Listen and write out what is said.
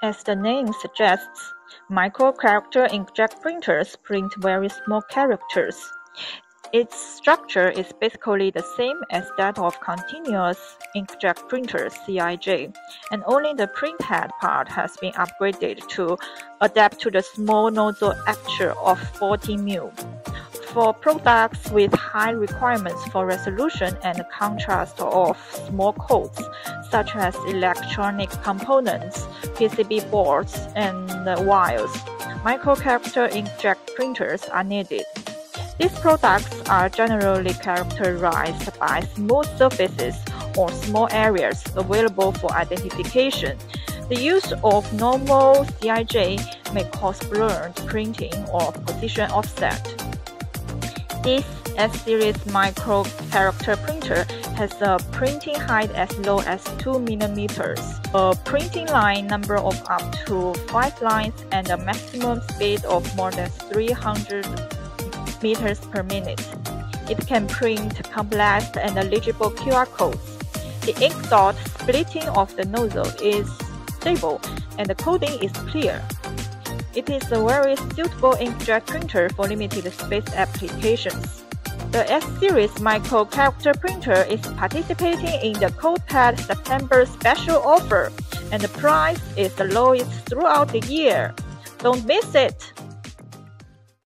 As the name suggests, micro-character inkjet printers print very small characters. Its structure is basically the same as that of continuous inkjet printers (CIJ), and only the printhead part has been upgraded to adapt to the small nozzle aperture of 40 mm. For products with high requirements for resolution and contrast of small codes, such as electronic components, PCB boards, and wires, micro-character inkjet printers are needed. These products are generally characterized by smooth surfaces or small areas available for identification. The use of normal CIJ may cause blurred printing or position offset. This S-series micro character printer has a printing height as low as 2 mm, a printing line number of up to 5 lines, and a maximum speed of more than 300 meters per minute. It can print complex and legible QR codes. The ink dot splitting of the nozzle is stable and the coding is clear. It is a very suitable inkjet printer for limited space applications. The S-Series Micro Character Printer is participating in the CodePad September special offer, and the price is the lowest throughout the year. Don't miss it!